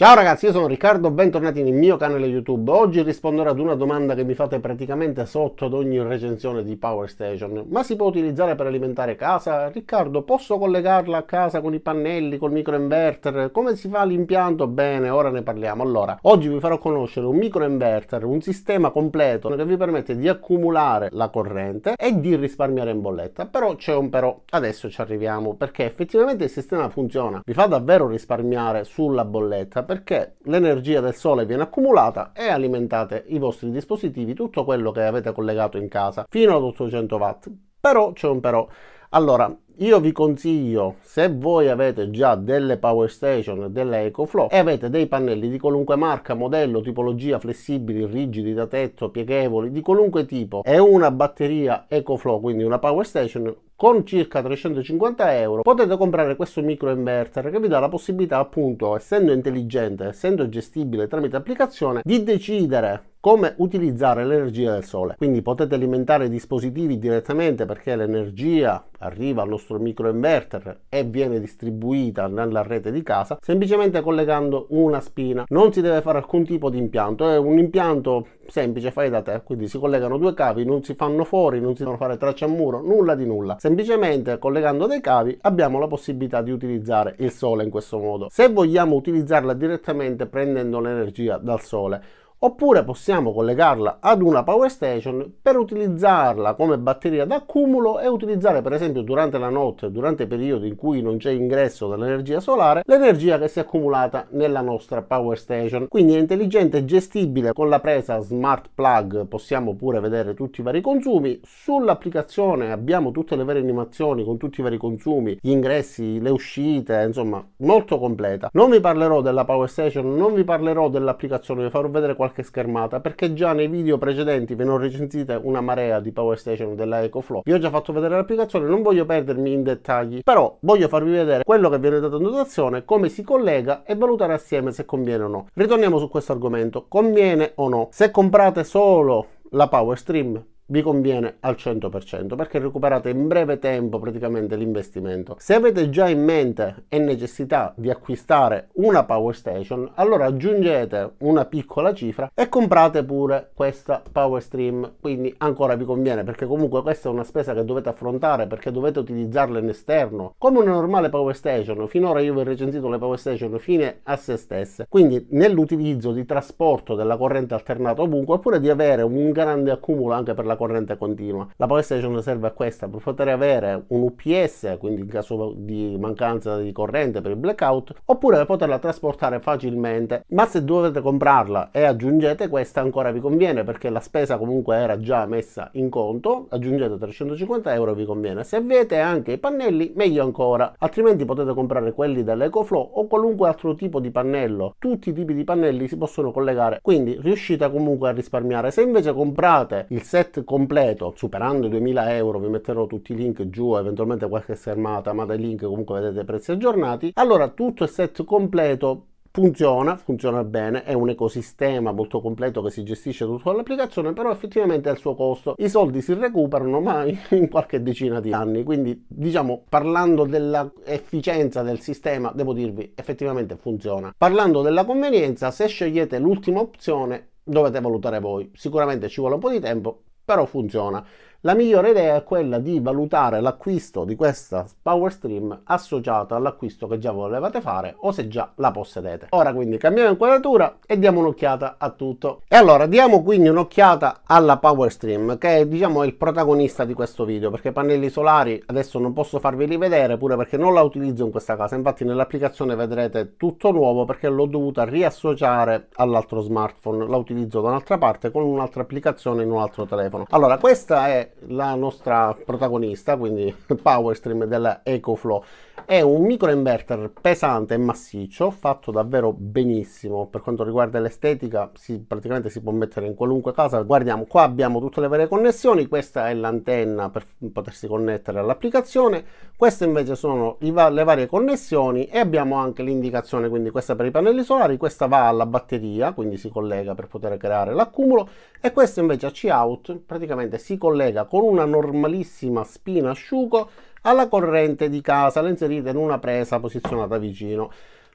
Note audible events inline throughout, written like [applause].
Ciao ragazzi, io sono Riccardo, bentornati nel mio canale YouTube. Oggi risponderò ad una domanda che mi fate praticamente sotto ad ogni recensione di Power Station. Ma si può utilizzare per alimentare casa? Riccardo, posso collegarla a casa con i pannelli, col microinverter? Come si fa l'impianto? Bene, ora ne parliamo. Allora, oggi vi farò conoscere un microinverter, un sistema completo che vi permette di accumulare la corrente e di risparmiare in bolletta. Però c'è un però, adesso ci arriviamo, perché effettivamente il sistema funziona, vi fa davvero risparmiare sulla bolletta perché l'energia del sole viene accumulata e alimentate i vostri dispositivi, tutto quello che avete collegato in casa, fino ad 800 watt. Però c'è un però. Allora, io vi consiglio, se voi avete già delle power station, delle EcoFlow e avete dei pannelli di qualunque marca, modello, tipologia, flessibili, rigidi, da tetto, pieghevoli, di qualunque tipo e una batteria EcoFlow, quindi una power station, con circa 350 euro potete comprare questo micro inverter che vi dà la possibilità appunto essendo intelligente essendo gestibile tramite applicazione di decidere come utilizzare l'energia del sole? Quindi potete alimentare i dispositivi direttamente perché l'energia arriva al nostro microinverter e viene distribuita nella rete di casa semplicemente collegando una spina. Non si deve fare alcun tipo di impianto è un impianto semplice fai da te. Quindi si collegano due cavi non si fanno fuori non si devono fare traccia a muro nulla di nulla. Semplicemente collegando dei cavi abbiamo la possibilità di utilizzare il sole in questo modo. Se vogliamo utilizzarla direttamente prendendo l'energia dal sole oppure possiamo collegarla ad una power station per utilizzarla come batteria d'accumulo e utilizzare per esempio durante la notte, durante i periodi in cui non c'è ingresso dell'energia solare, l'energia che si è accumulata nella nostra power station. Quindi è intelligente e gestibile con la presa smart plug, possiamo pure vedere tutti i vari consumi. Sull'applicazione abbiamo tutte le varie animazioni con tutti i vari consumi, gli ingressi, le uscite, insomma molto completa. Non vi parlerò della power station, non vi parlerò dell'applicazione, vi farò vedere qualche qualche schermata perché già nei video precedenti ve ne ho recensite una marea di Power Station della EcoFlow. Vi ho già fatto vedere l'applicazione, non voglio perdermi in dettagli, però voglio farvi vedere quello che viene dato in dotazione, come si collega e valutare assieme se conviene o no. Ritorniamo su questo argomento, conviene o no? Se comprate solo la Power Stream vi conviene al 100% perché recuperate in breve tempo praticamente l'investimento. Se avete già in mente e necessità di acquistare una Power Station, allora aggiungete una piccola cifra e comprate pure questa Power Stream, quindi ancora vi conviene perché comunque questa è una spesa che dovete affrontare perché dovete utilizzarla in esterno come una normale Power Station. Finora io vi ho recensito le Power Station fine a se stesse, quindi nell'utilizzo di trasporto della corrente alternata ovunque oppure di avere un grande accumulo anche per la corrente continua. La Power Station serve a questa per poter avere un UPS, quindi in caso di mancanza di corrente per il blackout, oppure per poterla trasportare facilmente. Ma se dovete comprarla e aggiungete questa ancora vi conviene perché la spesa comunque era già messa in conto, aggiungete 350 euro vi conviene. Se avete anche i pannelli meglio ancora, altrimenti potete comprare quelli dell'EcoFlow o qualunque altro tipo di pannello. Tutti i tipi di pannelli si possono collegare, quindi riuscite comunque a risparmiare. Se invece comprate il set completo, superando i 2000 euro, vi metterò tutti i link giù, eventualmente qualche schermata, ma dai link comunque vedete prezzi aggiornati. Allora tutto il set completo funziona, funziona bene, è un ecosistema molto completo che si gestisce tutto l'applicazione, però effettivamente ha il suo costo. I soldi si recuperano ma [laughs] in qualche decina di anni, quindi diciamo parlando dell'efficienza del sistema, devo dirvi effettivamente funziona. Parlando della convenienza, se scegliete l'ultima opzione dovete valutare voi. Sicuramente ci vuole un po' di tempo, però funziona. La migliore idea è quella di valutare l'acquisto di questa Power Stream associata all'acquisto che già volevate fare o se già la possedete. Ora quindi cambiamo inquadratura e diamo un'occhiata a tutto. E allora diamo quindi un'occhiata alla Power Stream che è diciamo il protagonista di questo video perché pannelli solari adesso non posso farveli vedere pure perché non la utilizzo in questa casa. Infatti nell'applicazione vedrete tutto nuovo perché l'ho dovuta riassociare all'altro smartphone. La utilizzo da un'altra parte con un'altra applicazione in un altro telefono. Allora questa è la nostra protagonista, quindi [laughs] Power Stream della EcoFlow. È un microinverter pesante e massiccio, fatto davvero benissimo. Per quanto riguarda l'estetica, si, praticamente si può mettere in qualunque casa. Guardiamo, qua abbiamo tutte le varie connessioni. Questa è l'antenna per potersi connettere all'applicazione. Queste invece sono le varie connessioni e abbiamo anche l'indicazione, quindi questa per i pannelli solari, questa va alla batteria, quindi si collega per poter creare l'accumulo e questa invece a C-out praticamente si collega con una normalissima spina asciugo alla corrente di casa, la inserite in una presa posizionata vicino.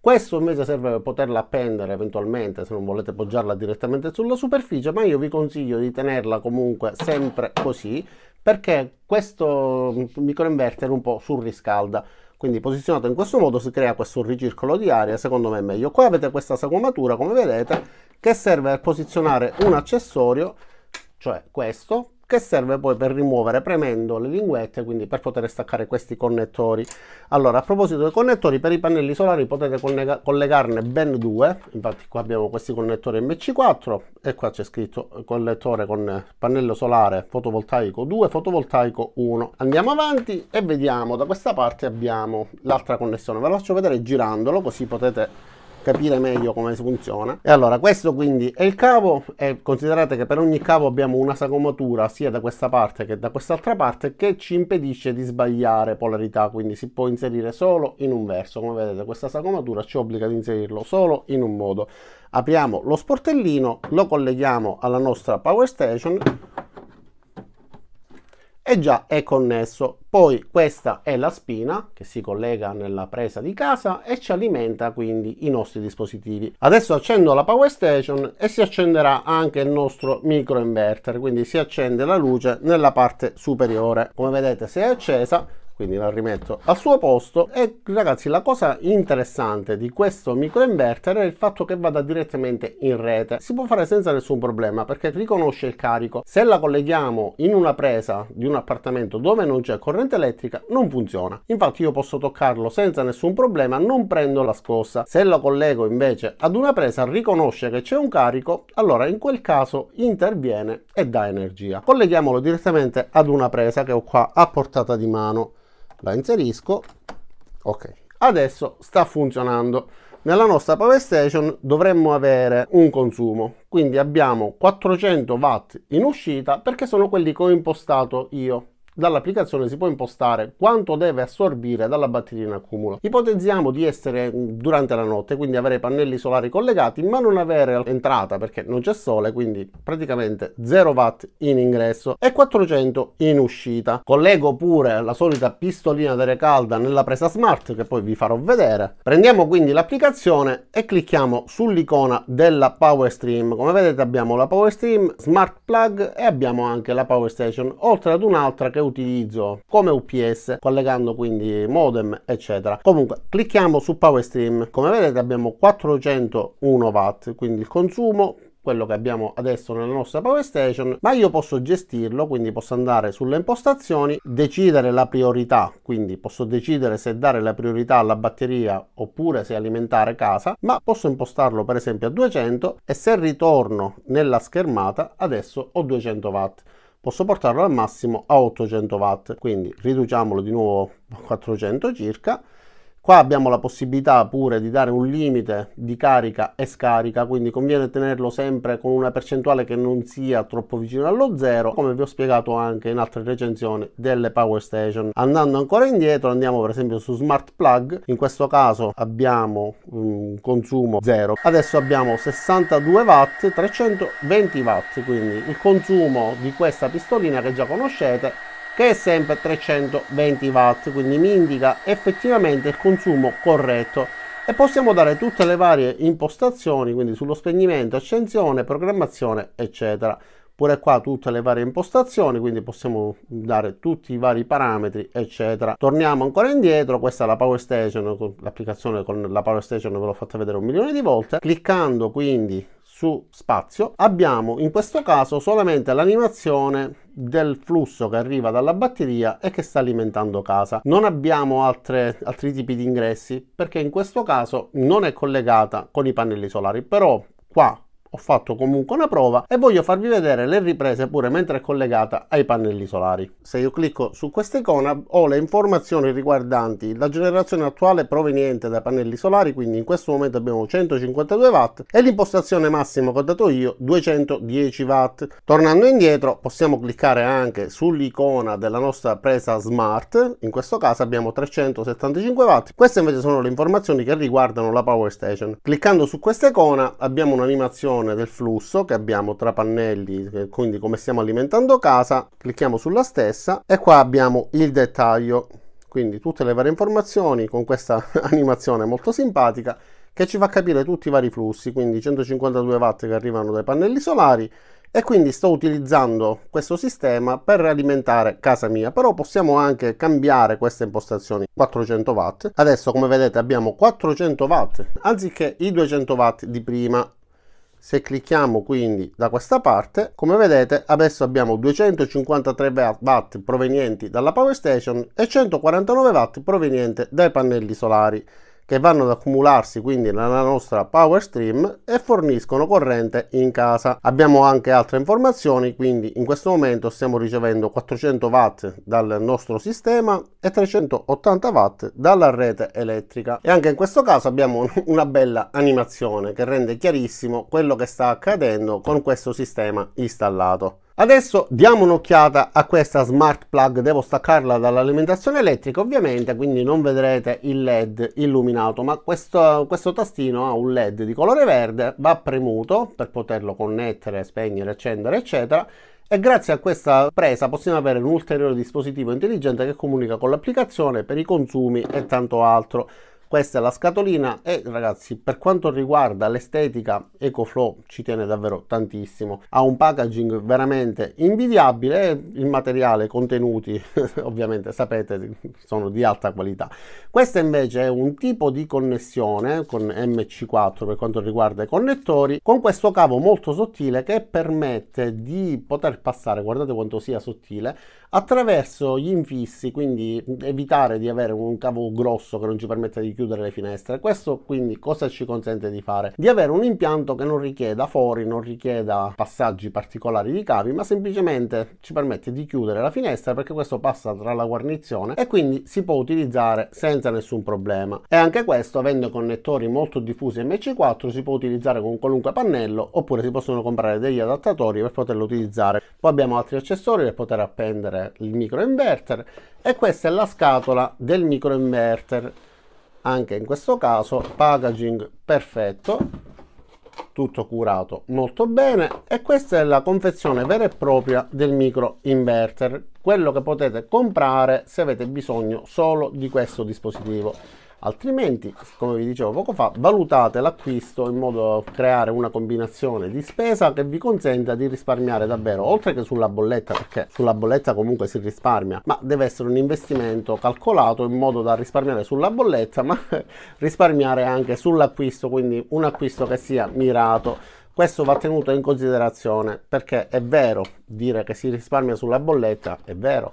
Questo invece serve per poterla appendere eventualmente se non volete poggiarla direttamente sulla superficie, ma io vi consiglio di tenerla comunque sempre così perché questo microinverter un po' surriscalda. Quindi posizionato in questo modo si crea questo ricircolo di aria, secondo me è meglio. Qua avete questa sagomatura, come vedete, che serve per posizionare un accessorio, cioè questo, che serve poi per rimuovere premendo le linguette, quindi per poter staccare questi connettori. Allora, a proposito dei connettori, per i pannelli solari potete collegarne ben due, infatti qua abbiamo questi connettori MC4 e qua c'è scritto connettore con pannello solare fotovoltaico 2, fotovoltaico 1. Andiamo avanti e vediamo, da questa parte abbiamo l'altra connessione, ve lo faccio vedere girandolo così potete capire meglio come funziona. E allora questo quindi è il cavo e considerate che per ogni cavo abbiamo una sagomatura sia da questa parte che da quest'altra parte che ci impedisce di sbagliare polarità, quindi si può inserire solo in un verso. Come vedete questa sagomatura ci obbliga ad inserirlo solo in un modo. Apriamo lo sportellino, lo colleghiamo alla nostra power station e già è connesso. Poi questa è la spina che si collega nella presa di casa e ci alimenta quindi i nostri dispositivi. Adesso accendo la power station e si accenderà anche il nostro micro inverter, quindi si accende la luce nella parte superiore. Come vedete se è accesa quindi la rimetto al suo posto. E ragazzi la cosa interessante di questo microinverter è il fatto che vada direttamente in rete. Si può fare senza nessun problema perché riconosce il carico. Se la colleghiamo in una presa di un appartamento dove non c'è corrente elettrica non funziona. Infatti io posso toccarlo senza nessun problema non prendo la scossa. Se la collego invece ad una presa riconosce che c'è un carico allora in quel caso interviene e dà energia. Colleghiamolo direttamente ad una presa che ho qua a portata di mano la inserisco. Ok. Adesso sta funzionando. Nella nostra power station dovremmo avere un consumo. Quindi abbiamo 400 watt in uscita perché sono quelli che ho impostato io dall'applicazione si può impostare quanto deve assorbire dalla batteria in accumulo. Ipotizziamo di essere durante la notte, quindi avere pannelli solari collegati, ma non avere entrata perché non c'è sole, quindi praticamente 0 watt in ingresso e 400 in uscita. Collego pure la solita pistolina d'aria calda nella presa smart che poi vi farò vedere. Prendiamo quindi l'applicazione e clicchiamo sull'icona della Power Stream. Come vedete abbiamo la Power Stream Smart Plug e abbiamo anche la Power Station, oltre ad un'altra che utilizzo come UPS collegando quindi modem eccetera. Comunque clicchiamo su power stream come vedete abbiamo 401 watt quindi il consumo quello che abbiamo adesso nella nostra power station ma io posso gestirlo quindi posso andare sulle impostazioni decidere la priorità quindi posso decidere se dare la priorità alla batteria oppure se alimentare casa ma posso impostarlo per esempio a 200 e se ritorno nella schermata adesso ho 200 watt posso portarlo al massimo a 800 watt quindi riduciamolo di nuovo a 400 circa Qua abbiamo la possibilità pure di dare un limite di carica e scarica, quindi conviene tenerlo sempre con una percentuale che non sia troppo vicino allo zero, come vi ho spiegato anche in altre recensioni delle power station. Andando ancora indietro andiamo per esempio su smart plug, in questo caso abbiamo un consumo zero. Adesso abbiamo 62 watt, 320 watt, quindi il consumo di questa pistolina che già conoscete che è sempre 320 watt quindi mi indica effettivamente il consumo corretto. E possiamo dare tutte le varie impostazioni quindi sullo spegnimento accensione programmazione eccetera. Pure qua tutte le varie impostazioni quindi possiamo dare tutti i vari parametri eccetera. Torniamo ancora indietro questa è la power station l'applicazione con la power station ve l'ho fatta vedere un milione di volte. Cliccando quindi su spazio. Abbiamo in questo caso solamente l'animazione del flusso che arriva dalla batteria e che sta alimentando casa. Non abbiamo altre, altri tipi di ingressi perché in questo caso non è collegata con i pannelli solari però qua ho fatto comunque una prova e voglio farvi vedere le riprese pure mentre è collegata ai pannelli solari. Se io clicco su questa icona ho le informazioni riguardanti la generazione attuale proveniente dai pannelli solari, quindi in questo momento abbiamo 152 watt e l'impostazione massima che ho dato io 210 watt. Tornando indietro possiamo cliccare anche sull'icona della nostra presa smart, in questo caso abbiamo 375 watt. Queste invece sono le informazioni che riguardano la power station. Cliccando su questa icona abbiamo un'animazione gestione del flusso che abbiamo tra pannelli, quindi come stiamo alimentando casa, clicchiamo sulla stessa e qua abbiamo il dettaglio. Quindi tutte le varie informazioni con questa [laughs] animazione molto simpatica che ci fa capire tutti i vari flussi, quindi 152 watt che arrivano dai pannelli solari e quindi sto utilizzando questo sistema per alimentare casa mia però possiamo anche cambiare queste impostazioni 400 watt. Adesso come vedete abbiamo 400 watt anziché i 200 watt di prima se clicchiamo quindi da questa parte come vedete adesso abbiamo 253 watt provenienti dalla power station e 149 watt provenienti dai pannelli solari che vanno ad accumularsi quindi nella nostra power stream e forniscono corrente in casa. Abbiamo anche altre informazioni, quindi in questo momento stiamo ricevendo 400 watt dal nostro sistema e 380 watt dalla rete elettrica e anche in questo caso abbiamo [laughs] una bella animazione che rende chiarissimo quello che sta accadendo con questo sistema installato. Adesso diamo un'occhiata a questa smart plug, devo staccarla dall'alimentazione elettrica ovviamente, quindi non vedrete il led illuminato, ma questo, questo tastino ha un led di colore verde, va premuto per poterlo connettere, spegnere, accendere, eccetera, e grazie a questa presa possiamo avere un ulteriore dispositivo intelligente che comunica con l'applicazione per i consumi e tanto altro questa è la scatolina e ragazzi per quanto riguarda l'estetica EcoFlow ci tiene davvero tantissimo. Ha un packaging veramente invidiabile il materiale contenuti [laughs] ovviamente sapete sono di alta qualità. Questa invece è un tipo di connessione con MC4 per quanto riguarda i connettori con questo cavo molto sottile che permette di poter passare guardate quanto sia sottile attraverso gli infissi quindi evitare di avere un cavo grosso che non ci permette di chiudere le finestre. Questo quindi cosa ci consente di fare? Di avere un impianto che non richieda fori, non richieda passaggi particolari di cavi, ma semplicemente ci permette di chiudere la finestra perché questo passa tra la guarnizione e quindi si può utilizzare senza nessun problema. E anche questo, avendo connettori molto diffusi MC4, si può utilizzare con qualunque pannello oppure si possono comprare degli adattatori per poterlo utilizzare. Poi abbiamo altri accessori per poter appendere il micro inverter e questa è la scatola del micro inverter anche in questo caso packaging perfetto tutto curato molto bene e questa è la confezione vera e propria del micro inverter quello che potete comprare se avete bisogno solo di questo dispositivo altrimenti come vi dicevo poco fa valutate l'acquisto in modo da creare una combinazione di spesa che vi consenta di risparmiare davvero oltre che sulla bolletta perché sulla bolletta comunque si risparmia ma deve essere un investimento calcolato in modo da risparmiare sulla bolletta ma [laughs] risparmiare anche sull'acquisto quindi un acquisto che sia mirato. Questo va tenuto in considerazione perché è vero dire che si risparmia sulla bolletta è vero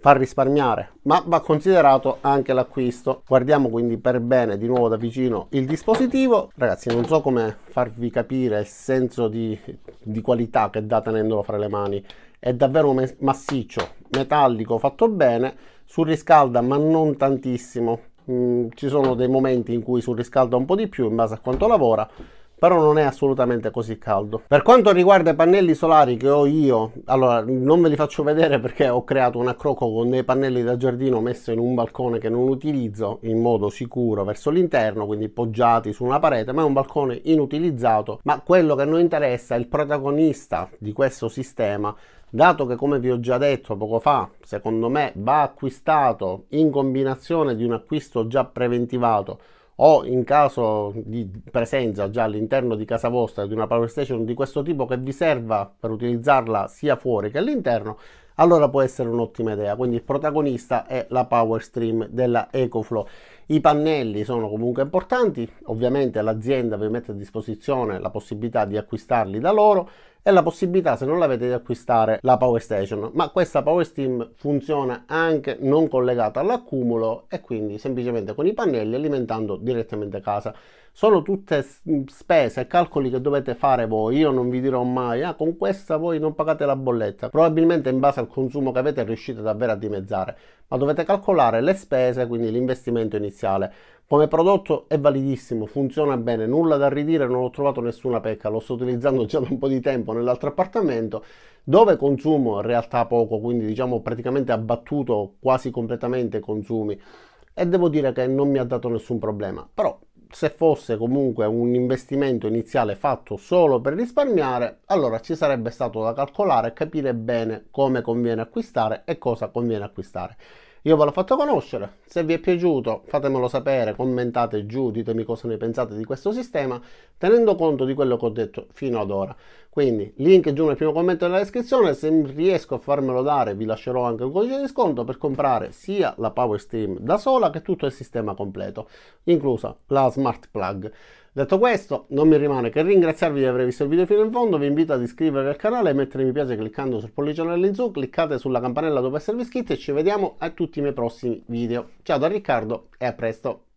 far risparmiare, ma va considerato anche l'acquisto. Guardiamo quindi per bene di nuovo da vicino il dispositivo. Ragazzi, non so come farvi capire il senso di, di qualità che dà tenendolo fra le mani. È davvero massiccio, metallico, fatto bene, surriscalda ma non tantissimo. Mm, ci sono dei momenti in cui surriscalda un po' di più in base a quanto lavora però non è assolutamente così caldo. Per quanto riguarda i pannelli solari che ho io, allora non ve li faccio vedere perché ho creato un accroco con dei pannelli da giardino messo in un balcone che non utilizzo in modo sicuro verso l'interno, quindi poggiati su una parete, ma è un balcone inutilizzato, ma quello che noi interessa è il protagonista di questo sistema dato che come vi ho già detto poco fa secondo me va acquistato in combinazione di un acquisto già preventivato o in caso di presenza già all'interno di casa vostra di una power station di questo tipo che vi serva per utilizzarla sia fuori che all'interno allora può essere un'ottima idea. Quindi il protagonista è la power stream della EcoFlow i pannelli sono comunque importanti ovviamente l'azienda vi mette a disposizione la possibilità di acquistarli da loro e la possibilità se non l'avete di acquistare la Power Station. Ma questa Power Steam funziona anche non collegata all'accumulo e quindi semplicemente con i pannelli alimentando direttamente casa sono tutte spese e calcoli che dovete fare voi io non vi dirò mai ah, con questa voi non pagate la bolletta. Probabilmente in base al consumo che avete riuscite davvero a dimezzare. Ma dovete calcolare le spese quindi l'investimento iniziale. Come prodotto è validissimo, funziona bene, nulla da ridire, non ho trovato nessuna pecca, lo sto utilizzando già da un po' di tempo nell'altro appartamento dove consumo in realtà poco, quindi diciamo praticamente abbattuto quasi completamente i consumi. E devo dire che non mi ha dato nessun problema, però se fosse comunque un investimento iniziale fatto solo per risparmiare, allora ci sarebbe stato da calcolare e capire bene come conviene acquistare e cosa conviene acquistare. Io ve l'ho fatto conoscere, se vi è piaciuto fatemelo sapere, commentate giù, ditemi cosa ne pensate di questo sistema, tenendo conto di quello che ho detto fino ad ora. Quindi link giù nel primo commento della descrizione, se riesco a farmelo dare vi lascerò anche un codice di sconto per comprare sia la Power Stream da sola che tutto il sistema completo, inclusa la Smart Plug. Detto questo, non mi rimane che ringraziarvi di aver visto il video fino in fondo, vi invito ad iscrivervi al canale e mettere mi piace cliccando sul pollicione in su, cliccate sulla campanella dopo esservi iscritti e ci vediamo a tutti i miei prossimi video. Ciao da Riccardo e a presto!